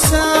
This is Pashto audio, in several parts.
asa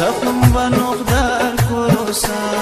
سخم و نقدر کروسم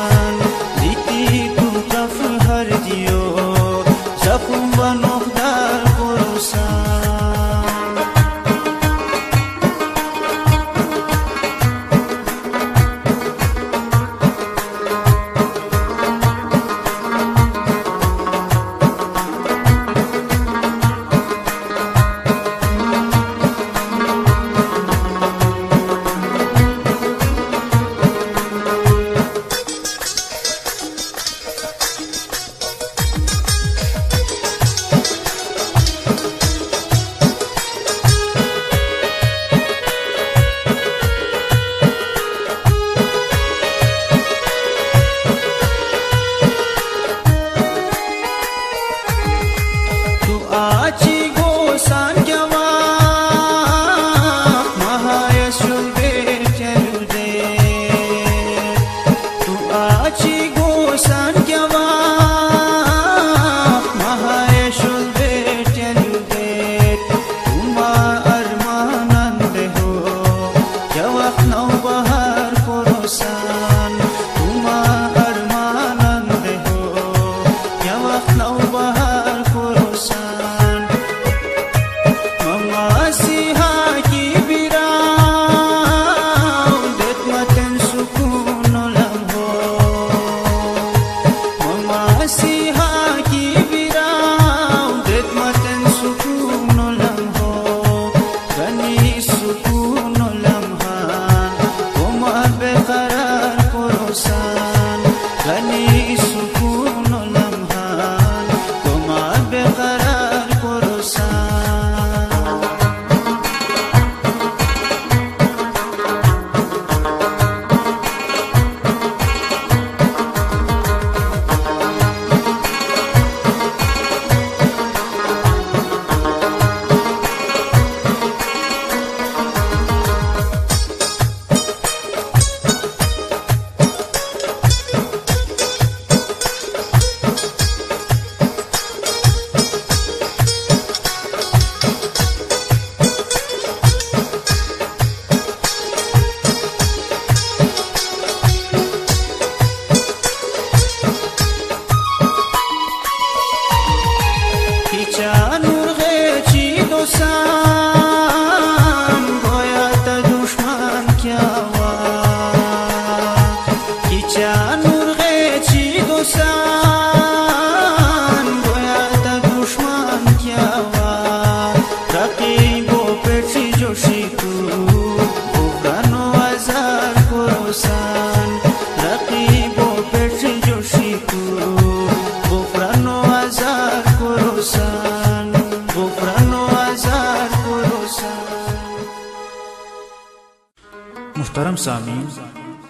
محترم سامعین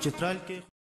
چترال کې